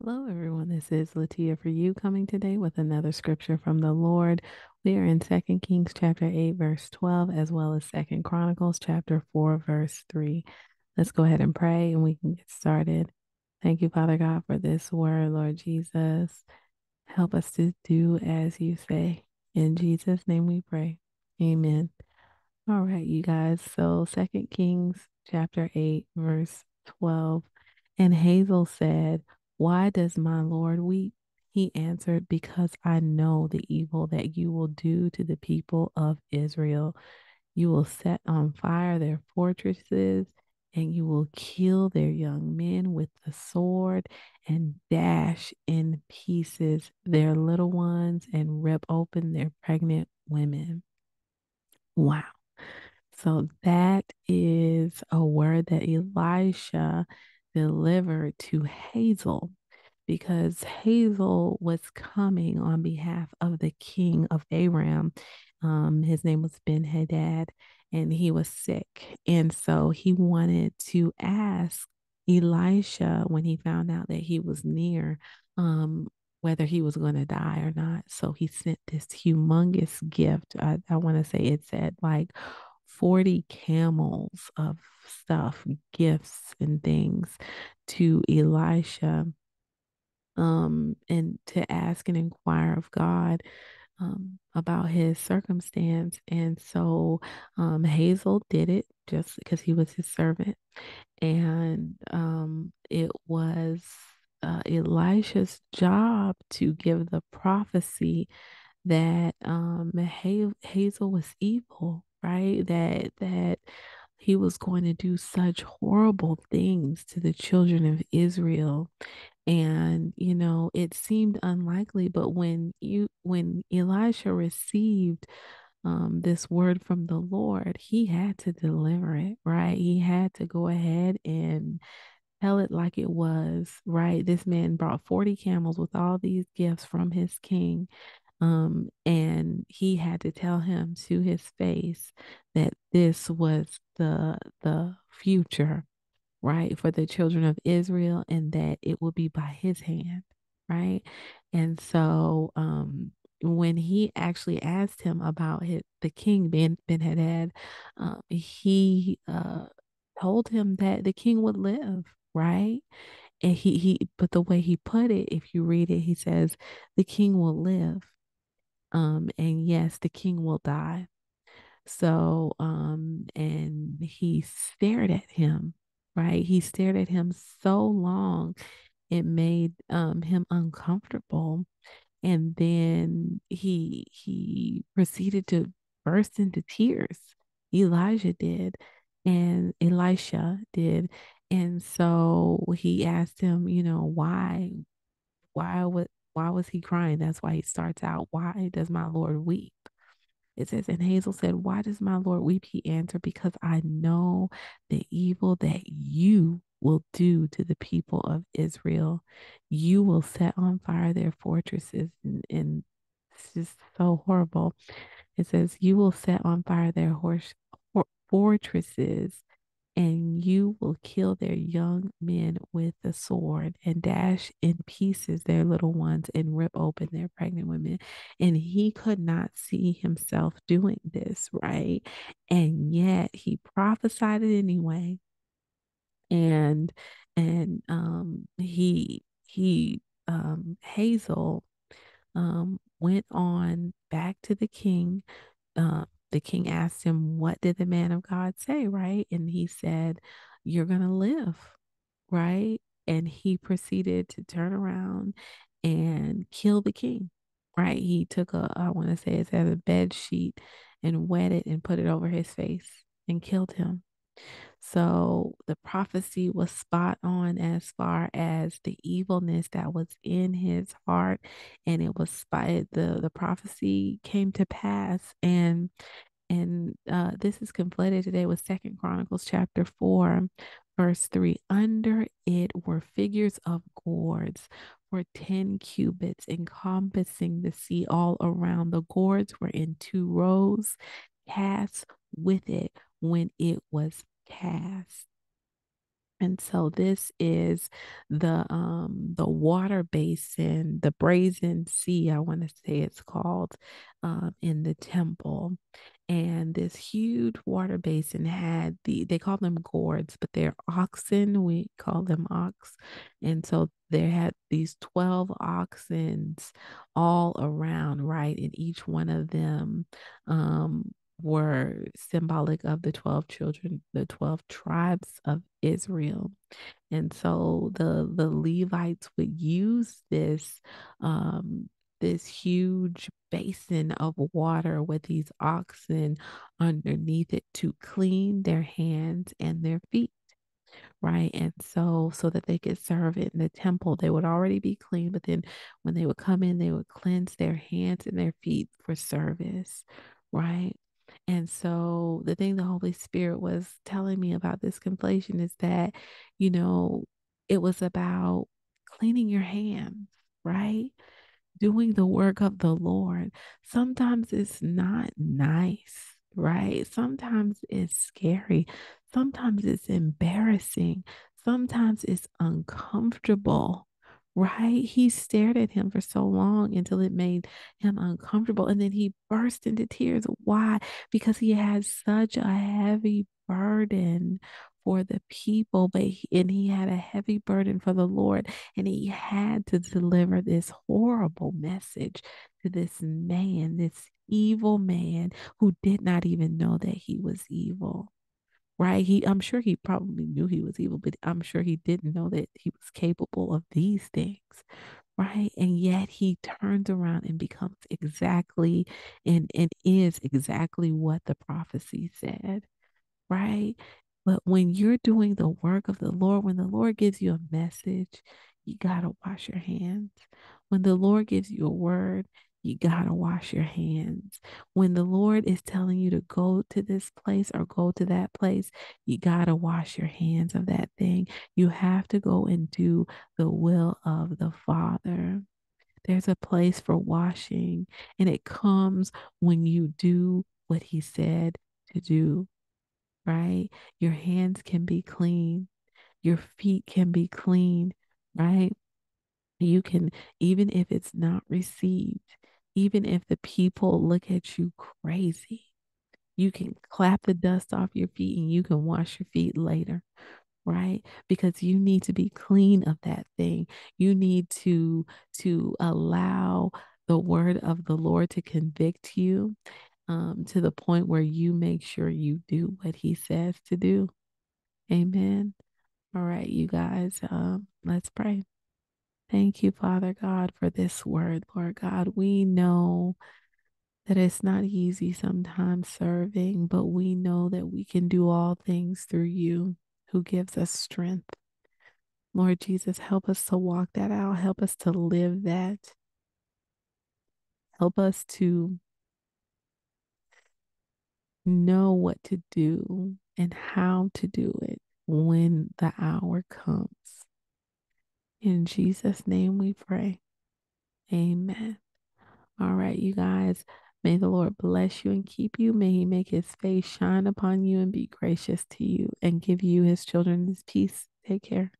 Hello, everyone. This is Latia for you coming today with another scripture from the Lord. We are in Second Kings chapter 8, verse 12, as well as Second Chronicles chapter 4, verse 3. Let's go ahead and pray and we can get started. Thank you, Father God, for this word, Lord Jesus. Help us to do as you say. In Jesus' name we pray. Amen. All right, you guys. So Second Kings chapter 8, verse 12. And Hazel said, Why does my Lord weep? He answered, Because I know the evil that you will do to the people of Israel. You will set on fire their fortresses, and you will kill their young men with the sword, and dash in pieces their little ones, and rip open their pregnant women. Wow. So that is a word that Elisha delivered to Hazael because Hazel was coming on behalf of the king of Aram. Um, his name was Ben Hadad, and he was sick. And so he wanted to ask Elisha when he found out that he was near, um, whether he was going to die or not. So he sent this humongous gift. I, I want to say it said like 40 camels of stuff, gifts, and things to Elisha um, and to ask and inquire of God um, about his circumstance. And so um, Hazael did it just because he was his servant. And um, it was uh, Elisha's job to give the prophecy that um, Hazael was evil, right? That that he was going to do such horrible things to the children of Israel. And, you know, it seemed unlikely, but when you when Elisha received um, this word from the Lord, he had to deliver it, right? He had to go ahead and tell it like it was, right? This man brought 40 camels with all these gifts from his king. Um, and he had to tell him to his face that this was the the future, right, for the children of Israel, and that it will be by his hand, right? And so, um, when he actually asked him about his, the king Ben Ben Hadad, uh, he uh, told him that the king would live, right? And he he, but the way he put it, if you read it, he says the king will live um, and yes, the king will die. So, um, and he stared at him, right? He stared at him so long, it made um him uncomfortable. And then he he proceeded to burst into tears. Elijah did, and Elisha did. And so he asked him, you know, why, why would why was he crying? That's why he starts out, Why does my Lord weep? It says, And Hazel said, Why does my Lord weep? He answered, Because I know the evil that you will do to the people of Israel. You will set on fire their fortresses. And, and it's just so horrible. It says, You will set on fire their horse, fortresses and you will kill their young men with the sword and dash in pieces their little ones and rip open their pregnant women. And he could not see himself doing this, right? And yet he prophesied it anyway. And and um he he um Hazel um went on back to the king uh, the king asked him, What did the man of God say? Right. And he said, You're going to live. Right. And he proceeded to turn around and kill the king. Right. He took a, I want to say it's as a bed sheet and wet it and put it over his face and killed him. So the prophecy was spot on as far as the evilness that was in his heart, and it was spot the the prophecy came to pass. And and uh, this is conflated today with Second Chronicles chapter four, verse three. Under it were figures of gourds for 10 cubits, encompassing the sea all around. The gourds were in two rows, cast with it when it was cast. And so this is the um the water basin, the brazen sea, I want to say it's called, um, in the temple. And this huge water basin had the they call them gourds, but they're oxen. We call them ox. And so there had these 12 oxens all around, right? And each one of them um were symbolic of the 12 children, the 12 tribes of Israel. And so the the Levites would use this um this huge basin of water with these oxen underneath it to clean their hands and their feet right? And so, so that they could serve in the temple, they would already be clean, but then when they would come in, they would cleanse their hands and their feet for service, right? And so, the thing the Holy Spirit was telling me about this conflation is that, you know, it was about cleaning your hands, right? Doing the work of the Lord. Sometimes it's not nice right? Sometimes it's scary. Sometimes it's embarrassing. Sometimes it's uncomfortable, right? He stared at him for so long until it made him uncomfortable. And then he burst into tears. Why? Because he had such a heavy burden for the people, but he, and he had a heavy burden for the Lord, and he had to deliver this horrible message to this man, this evil man who did not even know that he was evil. Right? He I'm sure he probably knew he was evil, but I'm sure he didn't know that he was capable of these things. Right. And yet he turns around and becomes exactly and, and is exactly what the prophecy said. Right. But when you're doing the work of the Lord, when the Lord gives you a message, you got to wash your hands. When the Lord gives you a word, you got to wash your hands. When the Lord is telling you to go to this place or go to that place, you got to wash your hands of that thing. You have to go and do the will of the Father. There's a place for washing, and it comes when you do what He said to do, right? Your hands can be clean, your feet can be clean, right? You can, even if it's not received, even if the people look at you crazy, you can clap the dust off your feet and you can wash your feet later, right? Because you need to be clean of that thing. You need to to allow the word of the Lord to convict you um, to the point where you make sure you do what he says to do. Amen. All right, you guys, um, let's pray. Thank you, Father God, for this word, Lord God. We know that it's not easy sometimes serving, but we know that we can do all things through you who gives us strength. Lord Jesus, help us to walk that out. Help us to live that. Help us to know what to do and how to do it when the hour comes. In Jesus' name we pray. Amen. All right, you guys. May the Lord bless you and keep you. May he make his face shine upon you and be gracious to you and give you his children his peace. Take care.